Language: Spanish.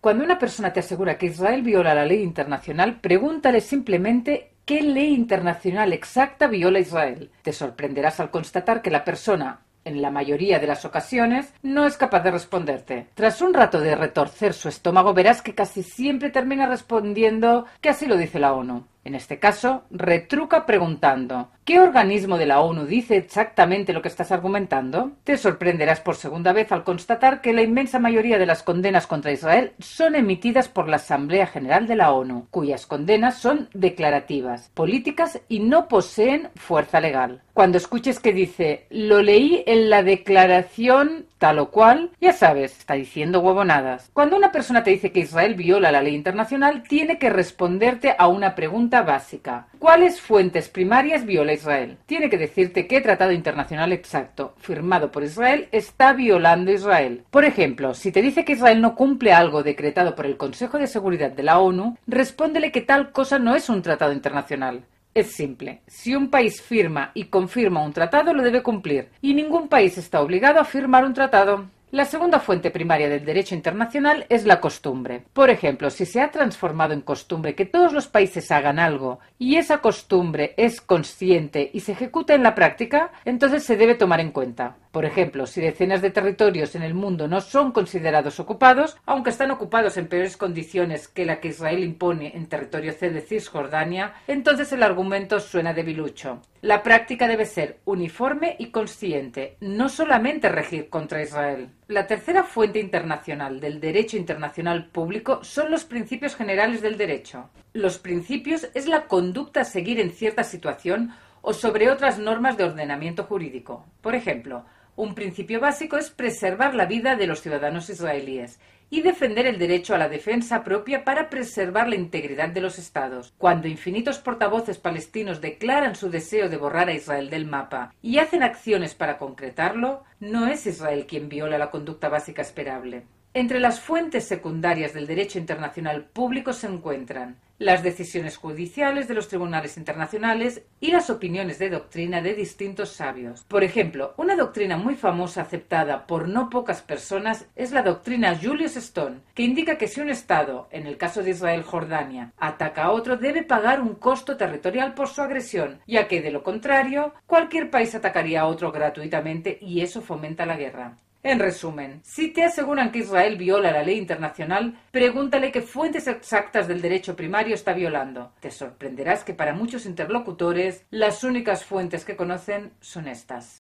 Cuando una persona te asegura que Israel viola la ley internacional, pregúntale simplemente qué ley internacional exacta viola Israel. Te sorprenderás al constatar que la persona en la mayoría de las ocasiones, no es capaz de responderte. Tras un rato de retorcer su estómago, verás que casi siempre termina respondiendo que así lo dice la ONU. En este caso, retruca preguntando ¿Qué organismo de la ONU dice exactamente lo que estás argumentando? Te sorprenderás por segunda vez al constatar que la inmensa mayoría de las condenas contra Israel son emitidas por la Asamblea General de la ONU, cuyas condenas son declarativas, políticas y no poseen fuerza legal. Cuando escuches que dice lo leí en la declaración tal o cual, ya sabes, está diciendo huevonadas. Cuando una persona te dice que Israel viola la ley internacional, tiene que responderte a una pregunta básica. ¿Cuáles fuentes primarias viola Israel? Tiene que decirte qué tratado internacional exacto, firmado por Israel, está violando Israel. Por ejemplo, si te dice que Israel no cumple algo decretado por el Consejo de Seguridad de la ONU, respóndele que tal cosa no es un tratado internacional. Es simple. Si un país firma y confirma un tratado, lo debe cumplir. Y ningún país está obligado a firmar un tratado. La segunda fuente primaria del derecho internacional es la costumbre. Por ejemplo, si se ha transformado en costumbre que todos los países hagan algo y esa costumbre es consciente y se ejecuta en la práctica, entonces se debe tomar en cuenta. Por ejemplo, si decenas de territorios en el mundo no son considerados ocupados, aunque están ocupados en peores condiciones que la que Israel impone en territorio C de Cisjordania, entonces el argumento suena debilucho. La práctica debe ser uniforme y consciente, no solamente regir contra Israel. La tercera fuente internacional del derecho internacional público son los principios generales del derecho. Los principios es la conducta a seguir en cierta situación o sobre otras normas de ordenamiento jurídico. Por ejemplo, un principio básico es preservar la vida de los ciudadanos israelíes y defender el derecho a la defensa propia para preservar la integridad de los estados. Cuando infinitos portavoces palestinos declaran su deseo de borrar a Israel del mapa y hacen acciones para concretarlo, no es Israel quien viola la conducta básica esperable. Entre las fuentes secundarias del derecho internacional público se encuentran las decisiones judiciales de los tribunales internacionales y las opiniones de doctrina de distintos sabios. Por ejemplo, una doctrina muy famosa aceptada por no pocas personas es la doctrina Julius Stone, que indica que si un Estado, en el caso de Israel-Jordania, ataca a otro, debe pagar un costo territorial por su agresión, ya que de lo contrario, cualquier país atacaría a otro gratuitamente y eso fomenta la guerra. En resumen, si te aseguran que Israel viola la ley internacional, pregúntale qué fuentes exactas del derecho primario está violando. Te sorprenderás que para muchos interlocutores las únicas fuentes que conocen son estas.